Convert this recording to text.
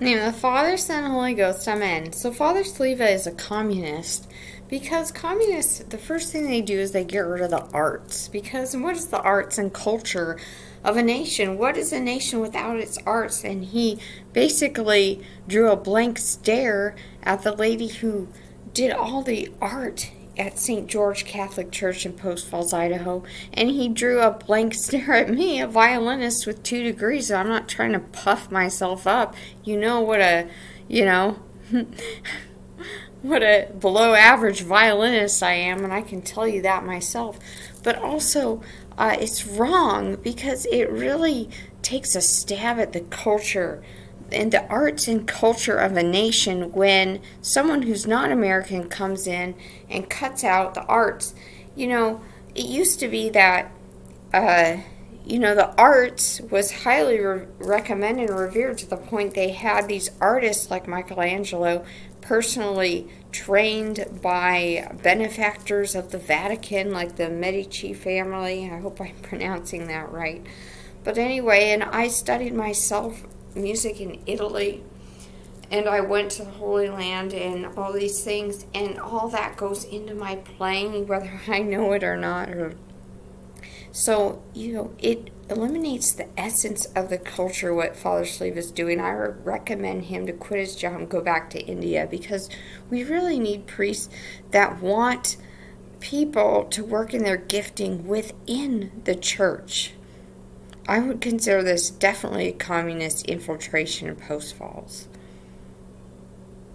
name of the Father, Son, and Holy Ghost. Amen. So Father Sleeva is a communist because communists, the first thing they do is they get rid of the arts. Because what is the arts and culture of a nation? What is a nation without its arts? And he basically drew a blank stare at the lady who did all the art at St. George Catholic Church in Post Falls, Idaho, and he drew a blank stare at me, a violinist with two degrees. I'm not trying to puff myself up. You know what a, you know, what a below average violinist I am, and I can tell you that myself. But also, uh, it's wrong because it really takes a stab at the culture and the arts and culture of a nation when someone who's not American comes in and cuts out the arts. You know, it used to be that, uh, you know, the arts was highly re- recommended and revered to the point they had these artists like Michelangelo personally trained by benefactors of the Vatican, like the Medici family. I hope I'm pronouncing that right. But anyway, and I studied myself music in Italy and I went to the Holy Land and all these things, and all that goes into my playing, whether I know it or not. Or so you know, it eliminates the essence of the culture. What Father Sleeva is doing, I recommend him to quit his job and go back to India because we really need priests that want people to work in their gifting within the church. I would consider this definitely a communist infiltration in Post Falls.